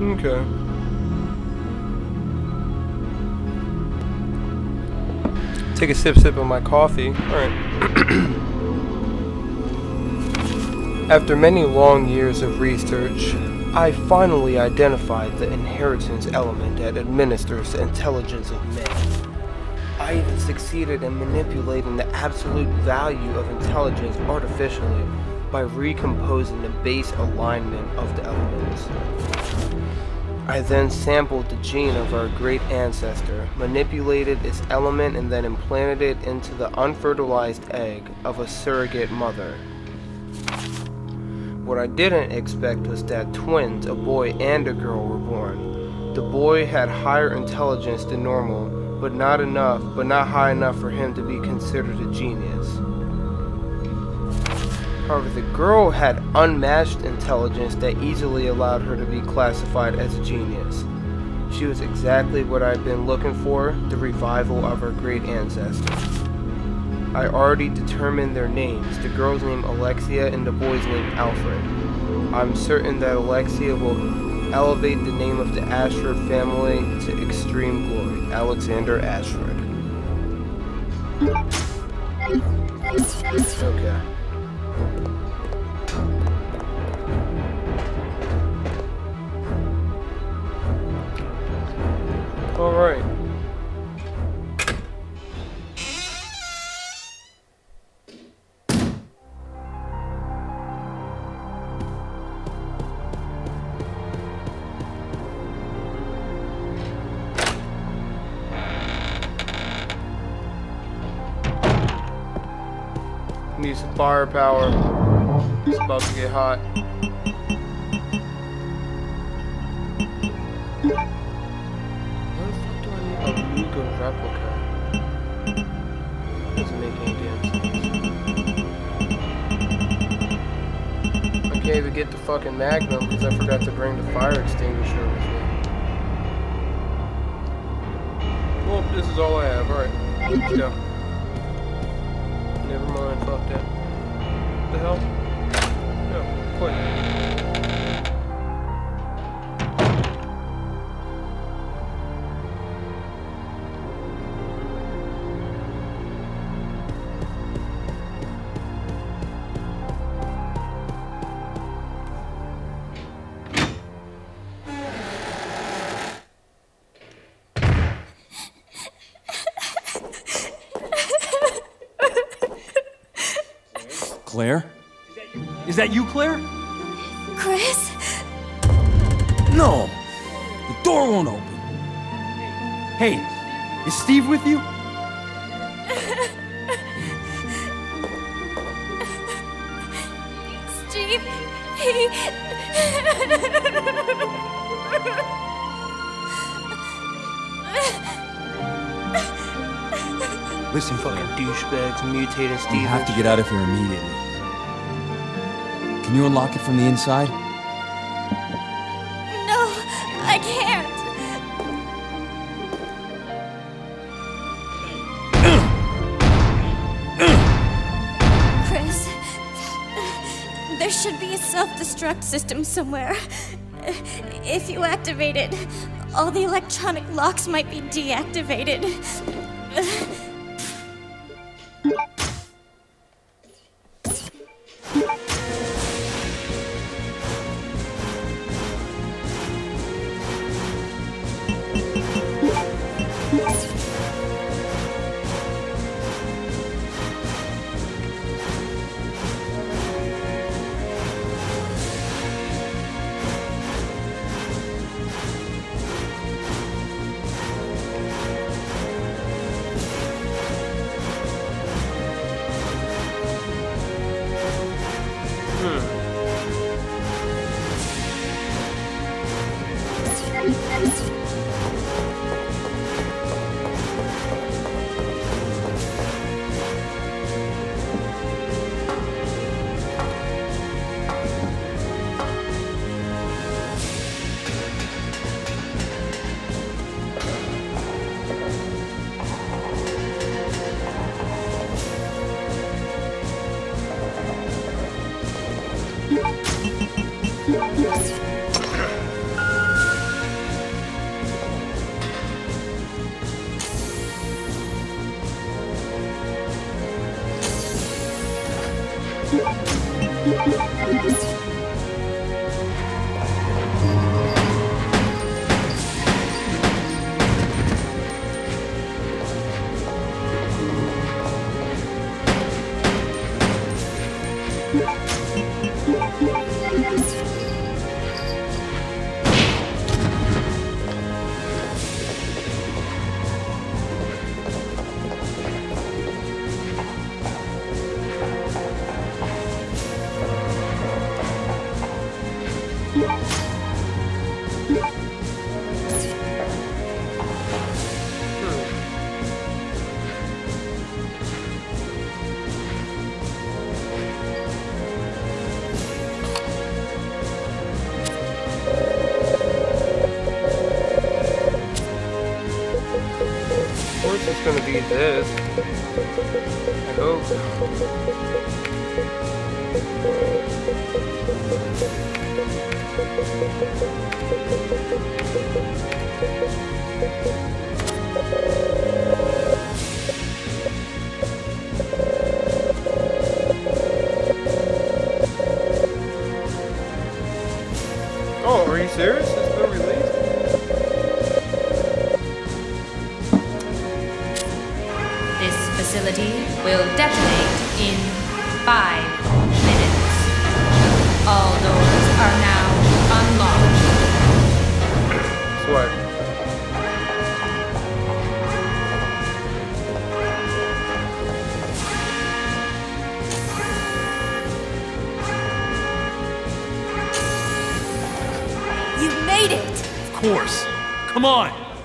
Okay. Take a sip sip of my coffee. Alright. After many long years of research, I finally identified the inheritance element that administers the intelligence of men. I even succeeded in manipulating the absolute value of intelligence artificially by recomposing the base alignment of the elements. I then sampled the gene of our great ancestor, manipulated its element, and then implanted it into the unfertilized egg of a surrogate mother. What I didn't expect was that twins, a boy and a girl, were born. The boy had higher intelligence than normal, but not enough, but not high enough for him to be considered a genius. However, the girl had unmatched intelligence that easily allowed her to be classified as a genius. She was exactly what I'd been looking for, the revival of her great ancestor. I already determined their names, the girl's name Alexia and the boy's name Alfred. I'm certain that Alexia will elevate the name of the Ashford family to extreme glory. Alexander Ashford. Okay. All Need some firepower. It's about to get hot. Where the fuck do I need a replica? Doesn't make any. I can't even get the fucking Magnum because I forgot to bring the fire extinguisher with me. Well, this is all I have. Alright, let's go. Never mind, fuck that. What the hell? No, quit. That you, Claire? Chris? No! The door won't open. Hey, is Steve with you? Steve, he. Listen, Fucking douchebags, mutated Steve. You have to get out of here immediately. Can you unlock it from the inside? No, I can't. Chris, there should be a self destruct system somewhere. If you activate it, all the electronic locks might be deactivated. Gonna be this. I hope. Oh,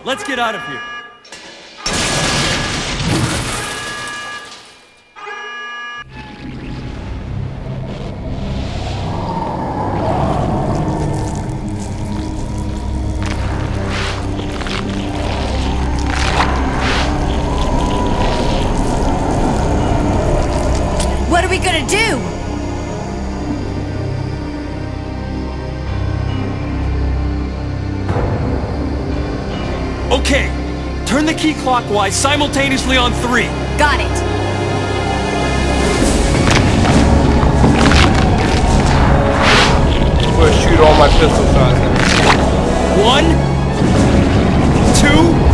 let's get out of here. What are we gonna do? Turn the key clockwise simultaneously on three. Got it. I'm gonna shoot all my pistol shots at. One, two,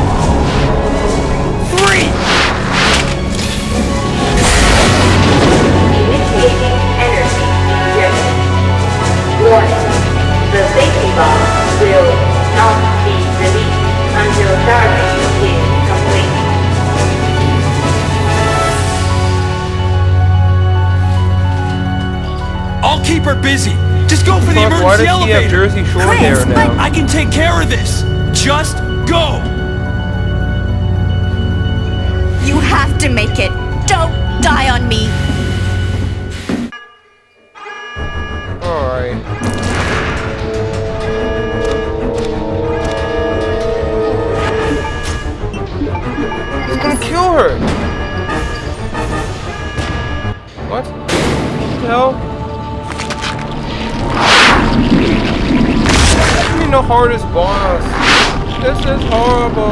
go for the Fuck, why emergency does he have. Jersey Shore Chris, hair but- now? I can take care of this. Just go. You have to make it. Don't die on me. Hardest boss. This is horrible.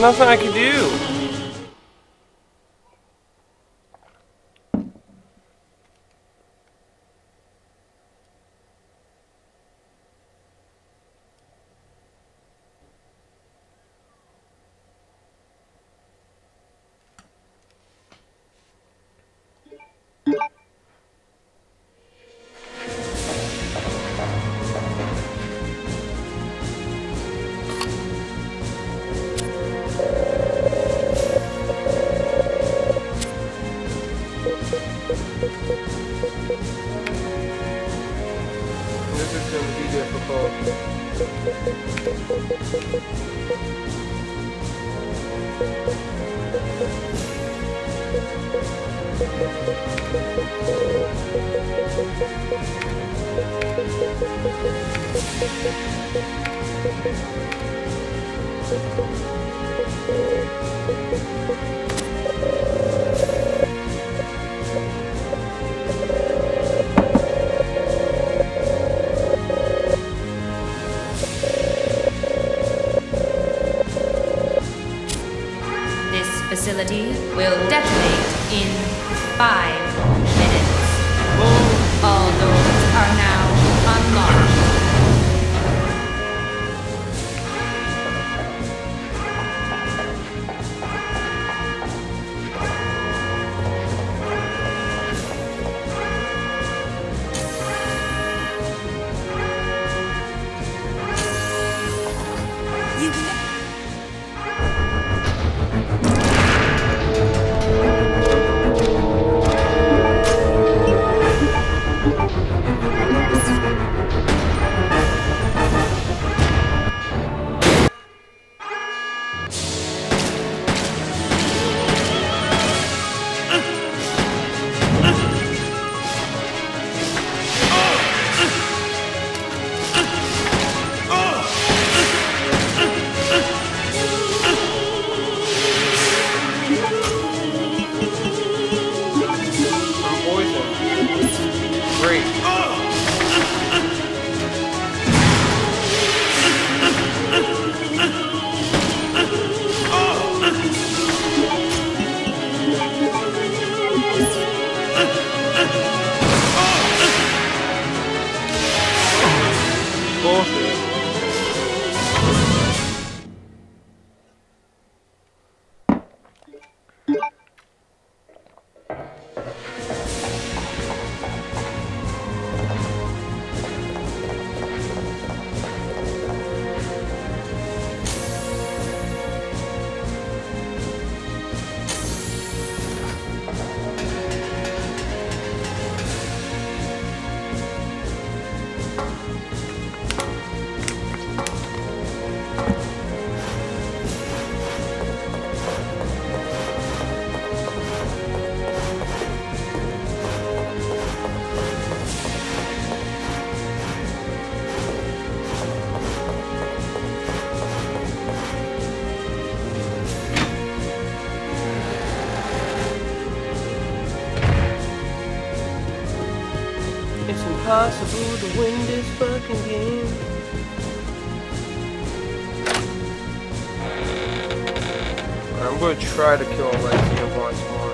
Nothing I can do. It's impossible to win this fucking game. I'm gonna try to kill Alexia once more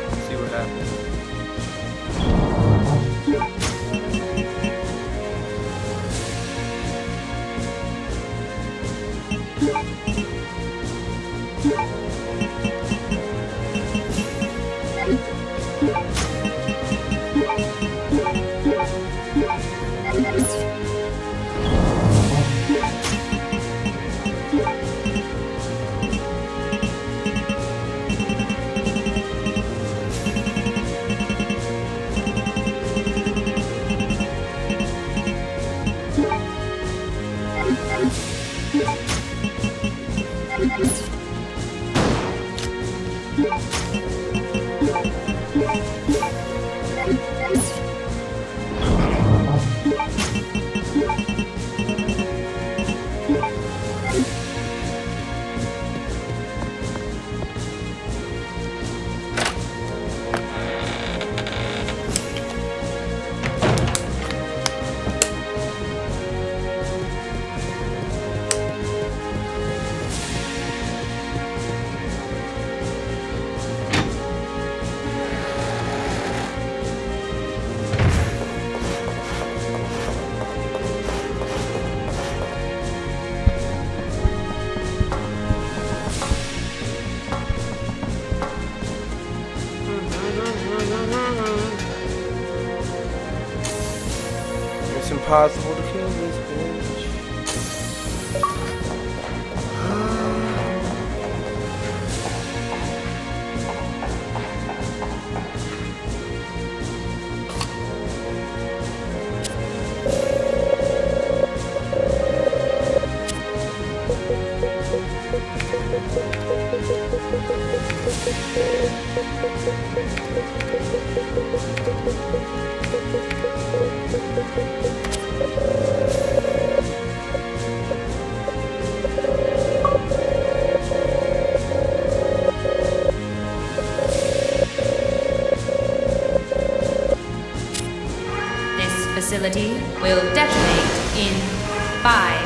impossible to kill this facility will detonate in 5,